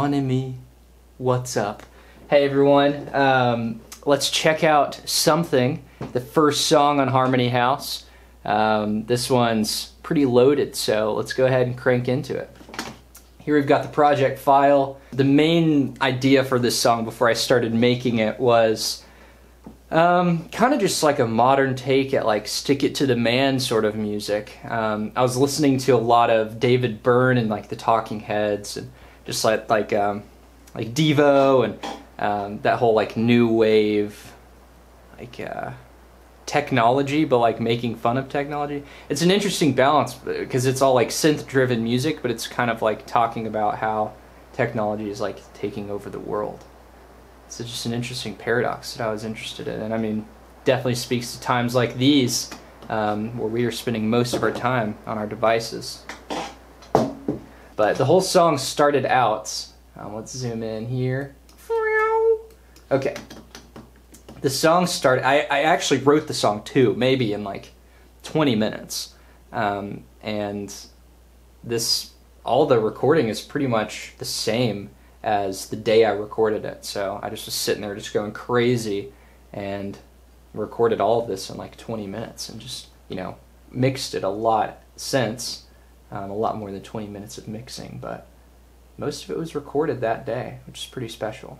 mon ami, what's up? Hey everyone, um, let's check out Something, the first song on Harmony House. Um, this one's pretty loaded, so let's go ahead and crank into it. Here we've got the project file. The main idea for this song before I started making it was um, kind of just like a modern take at like stick it to the man sort of music. Um, I was listening to a lot of David Byrne and like the Talking Heads and just like like um, like Devo and um, that whole like new wave like uh, technology, but like making fun of technology. It's an interesting balance because it's all like synth driven music, but it's kind of like talking about how technology is like taking over the world it's just an interesting paradox that I was interested in. And I mean, definitely speaks to times like these um, where we are spending most of our time on our devices. But the whole song started out. Um, let's zoom in here. Okay. The song started. I, I actually wrote the song too, maybe in like 20 minutes. Um, and this, all the recording is pretty much the same as the day I recorded it. So I just was sitting there just going crazy and recorded all of this in like 20 minutes and just, you know, mixed it a lot since. Um, a lot more than 20 minutes of mixing, but most of it was recorded that day, which is pretty special.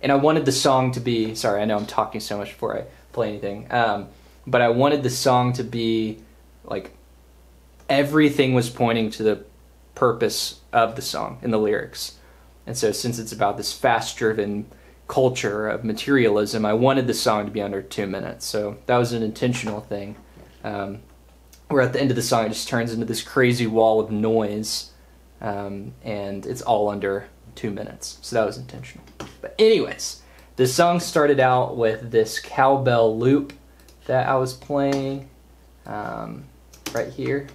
And I wanted the song to be sorry, I know I'm talking so much before I play anything, um, but I wanted the song to be like everything was pointing to the purpose of the song in the lyrics. And so, since it's about this fast driven culture of materialism, I wanted the song to be under two minutes. So, that was an intentional thing. Um, where at the end of the song, it just turns into this crazy wall of noise, um, and it's all under two minutes. So, that was intentional. But, anyways, the song started out with this cowbell loop that I was playing um, right here.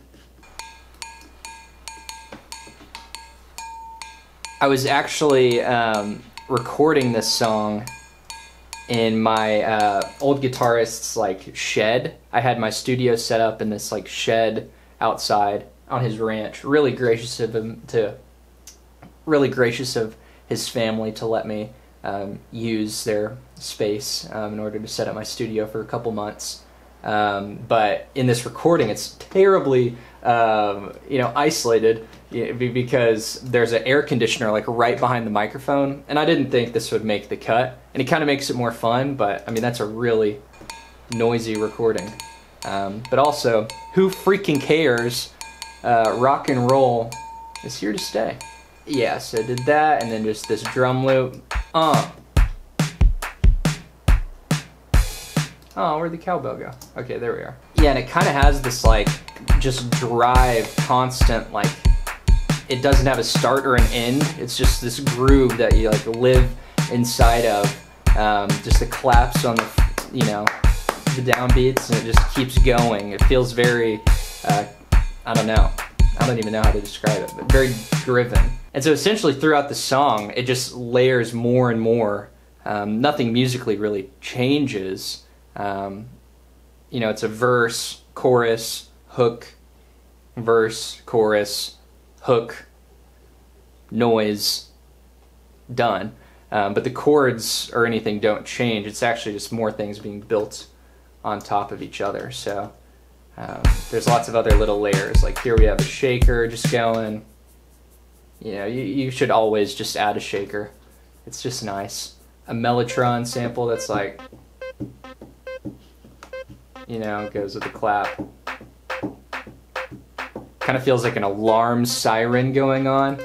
I was actually um, recording this song in my uh, old guitarist's like shed. I had my studio set up in this like shed outside on his ranch. Really gracious of him to, really gracious of his family to let me um, use their space um, in order to set up my studio for a couple months. Um, but in this recording, it's terribly, um, you know, isolated because there's an air conditioner like right behind the microphone, and I didn't think this would make the cut. And it kind of makes it more fun, but I mean that's a really noisy recording. Um, but also, who freaking cares? Uh, rock and roll is here to stay. Yeah, so I did that, and then just this drum loop. Uh. Oh, where'd the cowbell go? Okay, there we are. Yeah, and it kind of has this like just drive, constant like it doesn't have a start or an end. It's just this groove that you like live inside of. Um, just the claps on the, you know, the downbeats, and it just keeps going. It feels very, uh, I don't know, I don't even know how to describe it, but very driven. And so essentially throughout the song, it just layers more and more. Um, nothing musically really changes. Um, you know, it's a verse, chorus, hook, verse, chorus, hook, noise, done. Um, but the chords or anything don't change. It's actually just more things being built on top of each other. So um, there's lots of other little layers. Like here we have a shaker just going. You know, you, you should always just add a shaker. It's just nice. A Mellotron sample that's like, you know, goes with the clap. Kind of feels like an alarm siren going on.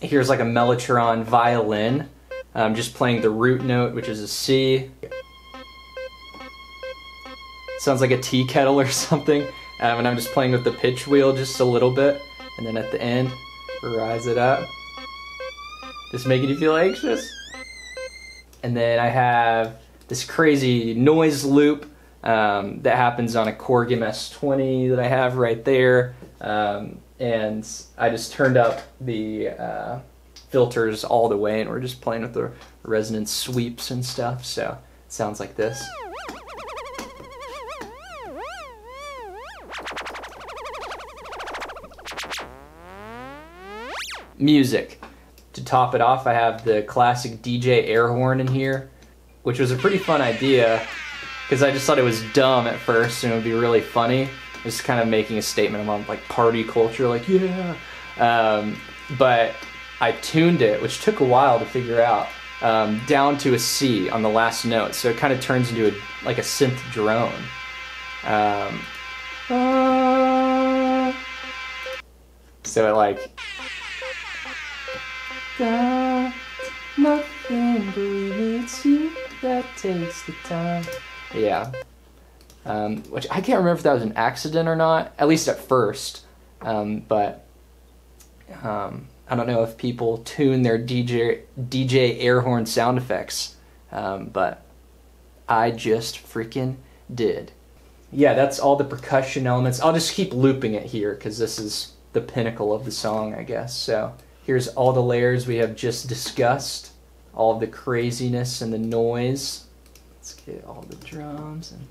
Here's like a Mellotron violin. I'm just playing the root note, which is a C. Sounds like a tea kettle or something. Um, and I'm just playing with the pitch wheel just a little bit. And then at the end, rise it up. Just making you feel anxious. And then I have this crazy noise loop um, that happens on a Korg MS-20 that I have right there. Um, and I just turned up the uh, filters all the way and we're just playing with the resonance sweeps and stuff. So it sounds like this. Music. to top it off, I have the classic DJ air horn in here, which was a pretty fun idea because I just thought it was dumb at first and it would be really funny. Just kind of making a statement about like party culture, like yeah. Um, but I tuned it, which took a while to figure out, um, down to a C on the last note, so it kind of turns into a like a synth drone. Um, so it like nothing, you that takes the time. Yeah. Um, which I can't remember if that was an accident or not, at least at first. Um, but um, I don't know if people tune their DJ DJ air horn sound effects, um, but I just freaking did. Yeah, that's all the percussion elements. I'll just keep looping it here because this is the pinnacle of the song, I guess. So here's all the layers we have just discussed, all the craziness and the noise. Let's get all the drums and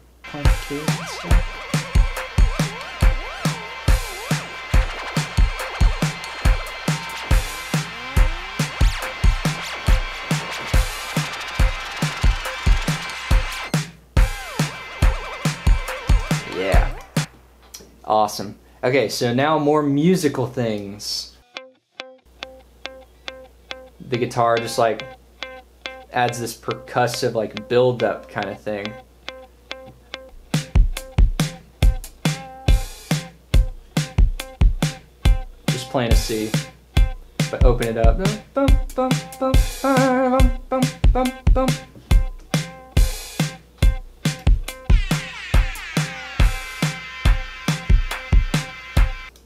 Awesome. Okay, so now more musical things. The guitar just like adds this percussive like build up kind of thing. Just playing a C, but open it up.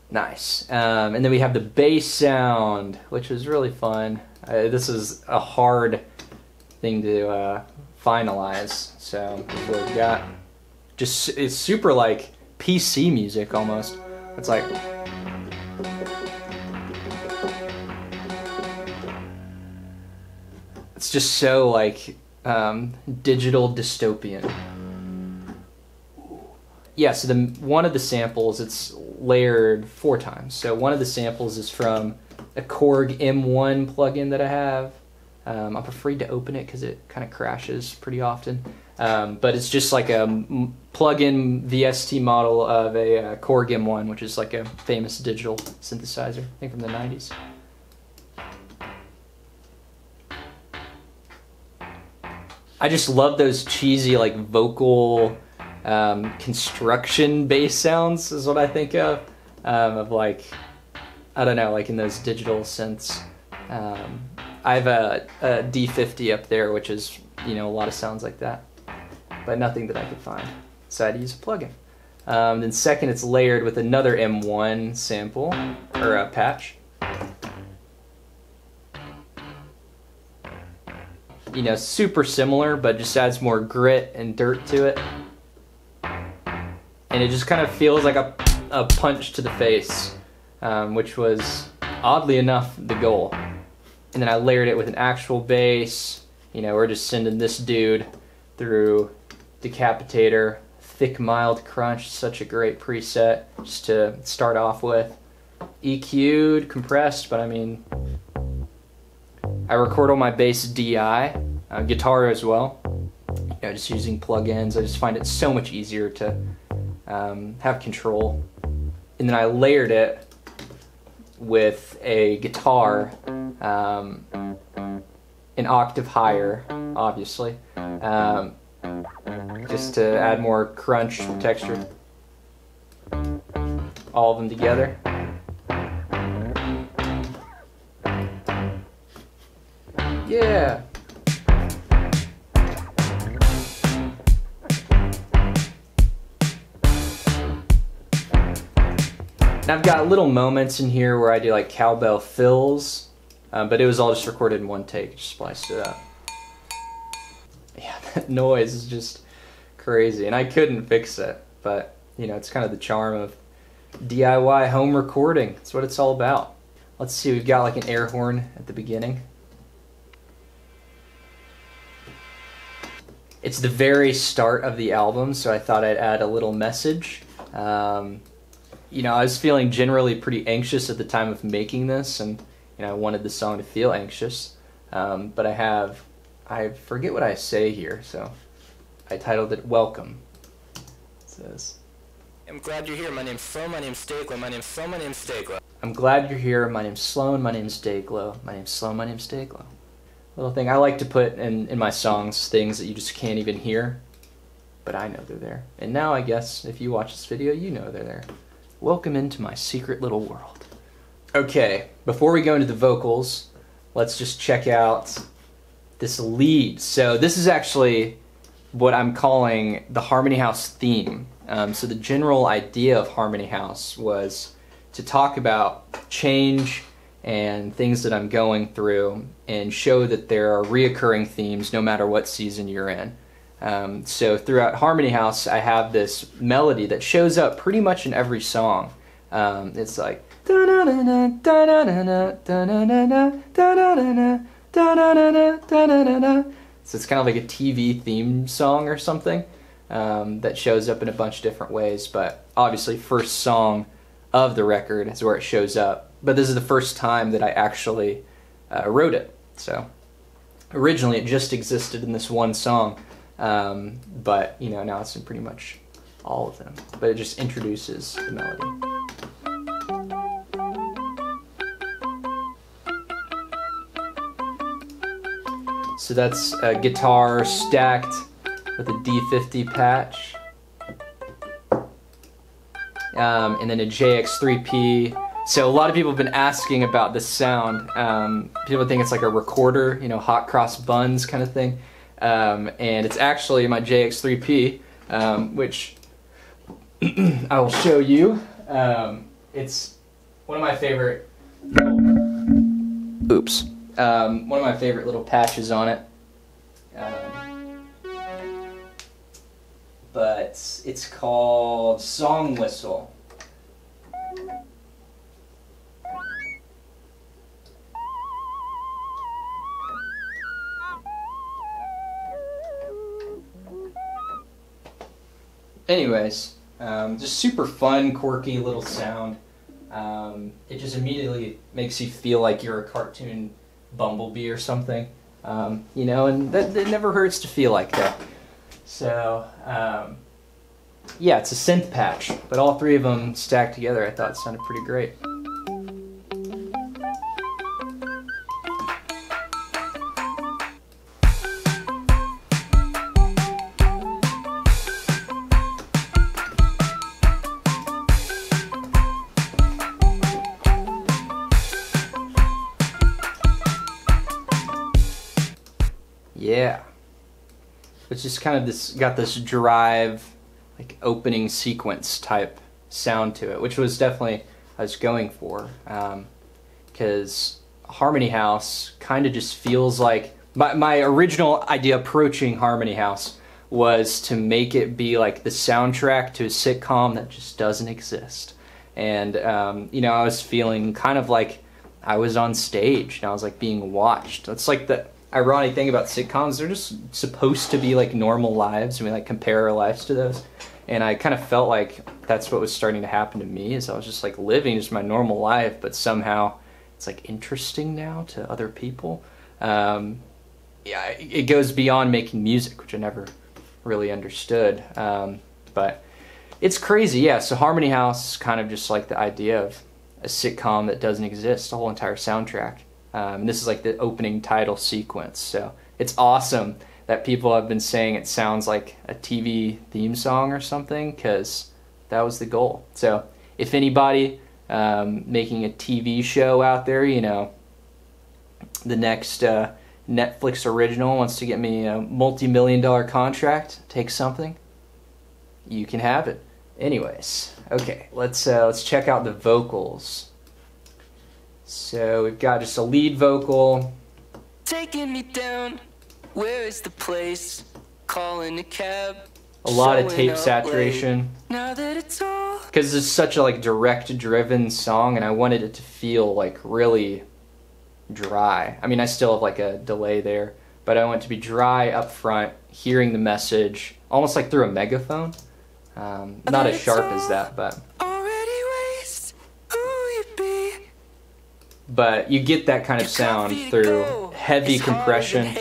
Nice. Um, and then we have the bass sound, which is really fun. Uh, this is a hard thing to uh, finalize. So we've got. Just it's super like PC music almost. It's like it's just so like um, digital dystopian. Yeah, so the one of the samples it's layered four times. So one of the samples is from a Korg M1 plugin that I have. Um, I'm afraid to open it because it kind of crashes pretty often. Um, but it's just like a m- plug-in VST model of a uh, Korg M1, which is like a famous digital synthesizer, I think from the 90s. I just love those cheesy like vocal um, construction bass sounds is what I think of. Um, of like, I don't know, like in those digital synths. Um, I have a a D50 up there, which is you know a lot of sounds like that, but nothing that I could find. So I had to use a plugin. Um, then second, it's layered with another M1 sample or a patch. You know, super similar, but just adds more grit and dirt to it and it just kind of feels like a, a punch to the face, um, which was oddly enough the goal. And then I layered it with an actual bass. You know, we're just sending this dude through Decapitator, thick, mild crunch, such a great preset just to start off with. EQ'd, compressed, but I mean, I record all my bass DI, uh, guitar as well. You know, just using plugins. I just find it so much easier to um, have control. And then I layered it with a guitar um, an octave higher, obviously, um, just to add more crunch texture. All of them together. Yeah. And I've got little moments in here where I do like cowbell fills, um, but it was all just recorded in one take, just spliced it up. Yeah, that noise is just crazy, and I couldn't fix it, but you know, it's kind of the charm of DIY home recording. That's what it's all about. Let's see, we've got like an air horn at the beginning. It's the very start of the album, so I thought I'd add a little message. Um, you know, I was feeling generally pretty anxious at the time of making this, and you know I wanted the song to feel anxious. Um, but I have I forget what I say here, so I titled it "Welcome." It says. I'm glad you're here. My name's Flo. My name's Stakelo. My name's Flo. My name's Stakelo. I'm glad you're here. My name's Sloan. My name's Dayglow. My name's Sloan. My name's Dayglow. Little thing I like to put in, in my songs things that you just can't even hear, but I know they're there. And now I guess if you watch this video, you know they're there. Welcome into my secret little world. Okay, before we go into the vocals, let's just check out this lead. So this is actually what I'm calling the Harmony House theme. Um, so the general idea of Harmony House was to talk about change and things that I'm going through and show that there are reoccurring themes no matter what season you're in. Um, so throughout Harmony House, I have this melody that shows up pretty much in every song. Um, it's like so it's kind of like a TV theme song or something um, that shows up in a bunch of different ways. But obviously, first song of the record is where it shows up. But this is the first time that I actually uh, wrote it. So originally, it just existed in this one song, um, but you know now it's in pretty much all of them. But it just introduces the melody. So that's a guitar stacked with a D50 patch. Um, and then a JX3P. So a lot of people have been asking about this sound. Um, people think it's like a recorder, you know, hot cross buns kind of thing. Um, and it's actually my JX3P, um, which I will show you. Um, it's one of my favorite. Oops um, one of my favorite little patches on it. Um, but it's called Song Whistle. Anyways, um, just super fun, quirky little sound. Um, it just immediately makes you feel like you're a cartoon Bumblebee or something. Um, you know, and that, it never hurts to feel like that. So, um, yeah, it's a synth patch, but all three of them stacked together I thought sounded pretty great. Just kind of this, got this drive, like opening sequence type sound to it, which was definitely I was going for. Because um, Harmony House kind of just feels like my, my original idea approaching Harmony House was to make it be like the soundtrack to a sitcom that just doesn't exist. And, um, you know, I was feeling kind of like I was on stage and I was like being watched. That's like the ironic thing about sitcoms, they're just supposed to be like normal lives, and we like compare our lives to those. And I kind of felt like that's what was starting to happen to me, is I was just like living just my normal life, but somehow it's like interesting now to other people. Um, yeah, it goes beyond making music, which I never really understood. Um, but it's crazy, yeah. So Harmony House is kind of just like the idea of a sitcom that doesn't exist, a whole entire soundtrack. Um, and this is like the opening title sequence. So it's awesome that people have been saying it sounds like a TV theme song or something because that was the goal. So if anybody um, making a TV show out there, you know, the next uh, Netflix original wants to get me a multi-million dollar contract, take something, you can have it. Anyways, okay, let's uh, let's check out the vocals. So we've got just a lead vocal. Taking me down, where is the place? Calling a cab. A lot of tape saturation. Now that it's all Because it's such a like direct driven song and I wanted it to feel like really dry. I mean I still have like a delay there, but I want it to be dry up front, hearing the message, almost like through a megaphone. Um, not as sharp as that, but already waste who you be. But you get that kind of sound through heavy compression,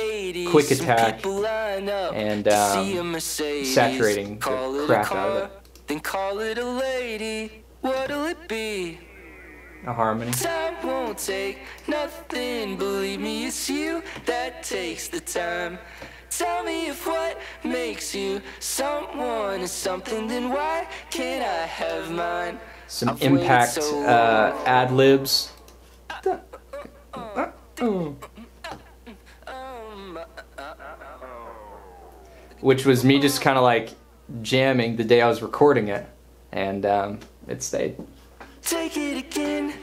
quick attack, and um, saturating the crap out of it. Then call it a lady. What'll it be? A harmony. Time won't take nothing. Believe me, it's you that takes the time. Tell me if what makes you someone is something, then why can't I have mine? Some I've impact so uh, ad libs. Which was me just kind of like jamming the day I was recording it, and um, it stayed. take it again.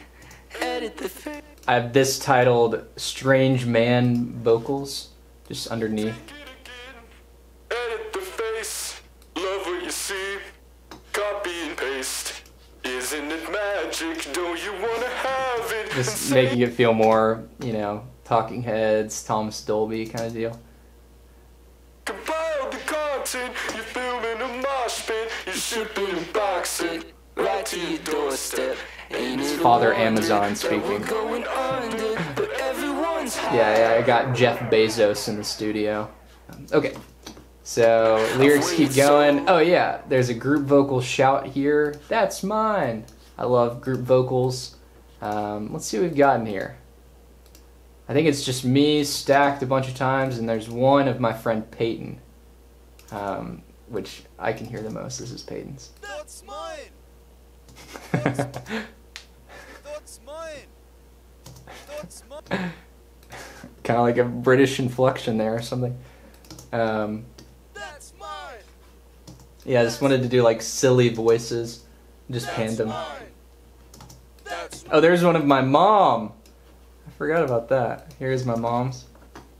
Edit the I have this titled "Strange Man Vocals" just underneath. Edit the face, love what you see. Copy and paste. Isn't it magic? Don't you wanna have it? Just making it feel more, you know, Talking Heads, Thomas Dolby kind of deal. Compile the content. You're filming a mosh pit. You ship it and box right to your doorstep. Ain't it a Father Amazon speaking. going under, but everyone's high. Yeah, yeah, I got Jeff Bezos in the studio. Okay, so lyrics keep going. Oh yeah, there's a group vocal shout here. That's mine. I love group vocals. Um, let's see what we've gotten here. I think it's just me stacked a bunch of times, and there's one of my friend Peyton, um, which I can hear the most. This is Peyton's. That's mine. That's mine. That's mine. kind of like a British inflection there or something. Um. Yeah, I just wanted to do like silly voices, just That's them. Oh, there's one of my mom. I forgot about that. Here's my mom's.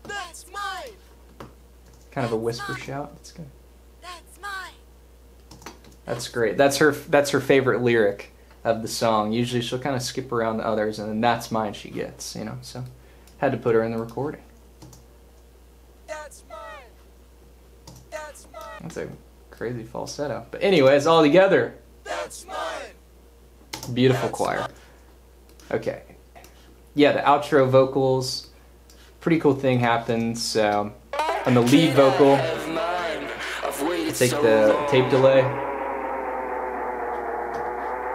that's mine. Kind of a whisper shout. That's good. That's mine. That's great. That's her. That's her favorite lyric of the song. Usually she'll kind of skip around the others, and then that's mine. She gets, you know. So had to put her in the recording. That's mine. That's mine. That's a crazy falsetto. But anyways, all together, That's mine. beautiful That's choir. mine. Okay. Yeah, the outro vocals. Pretty cool thing happens. So on the lead vocal, take the tape delay.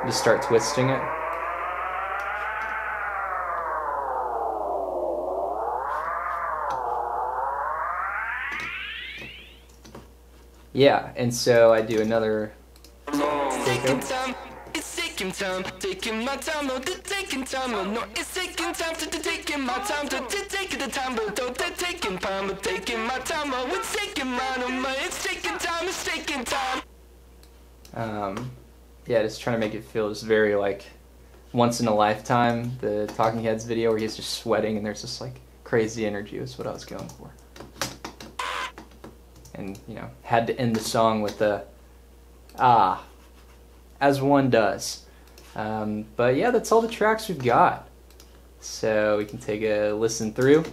Just start twisting it. Yeah, and so I do another take Taking over. time, it's taking time, taking my time, no, taking time, no, no, it's taking time, to taking my time, to taking the time, but don't they're taking time, but taking my time, oh, it's taking mine, oh, it's taking time, it's taking time. Um, yeah, just trying to make it feel just very like once in a lifetime. The Talking Heads video where he's just sweating and there's just like crazy energy was what I was going for. And you know, had to end the song with a ah, as one does. Um, but yeah, that's all the tracks we've got. So we can take a listen through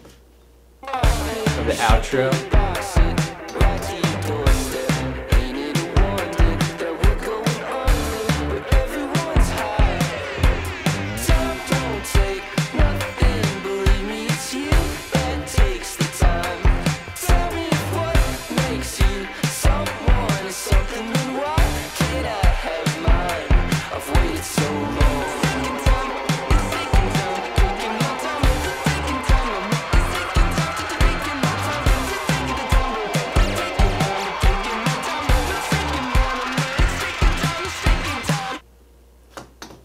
of the outro.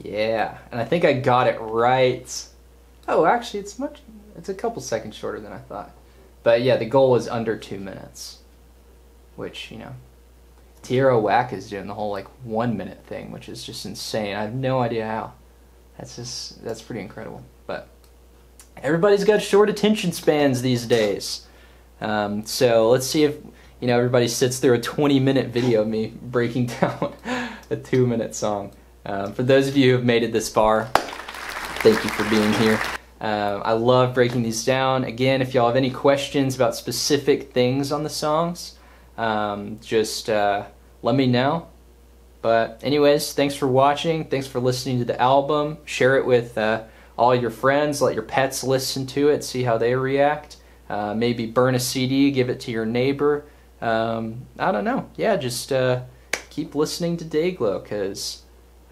Yeah, and I think I got it right. Oh, actually, it's much. It's a couple seconds shorter than I thought. But yeah, the goal was under two minutes, which you know, Tierra Whack is doing the whole like one minute thing, which is just insane. I have no idea how. That's just that's pretty incredible. But everybody's got short attention spans these days. Um, so let's see if you know everybody sits through a 20 minute video of me breaking down a two minute song. Um, for those of you who have made it this far, thank you for being here. Um, I love breaking these down. Again, if y'all have any questions about specific things on the songs, um, just uh, let me know. But anyways, thanks for watching. Thanks for listening to the album. Share it with uh, all your friends, let your pets listen to it, see how they react. Uh, maybe burn a CD, give it to your neighbor. Um, I don't know. Yeah, just uh, keep listening to Dayglow because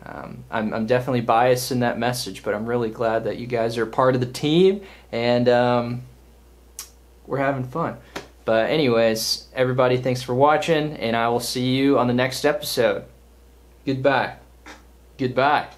um, I'm, I'm definitely biased in that message, but I'm really glad that you guys are part of the team and um, we're having fun. But, anyways, everybody, thanks for watching, and I will see you on the next episode. Goodbye. Goodbye.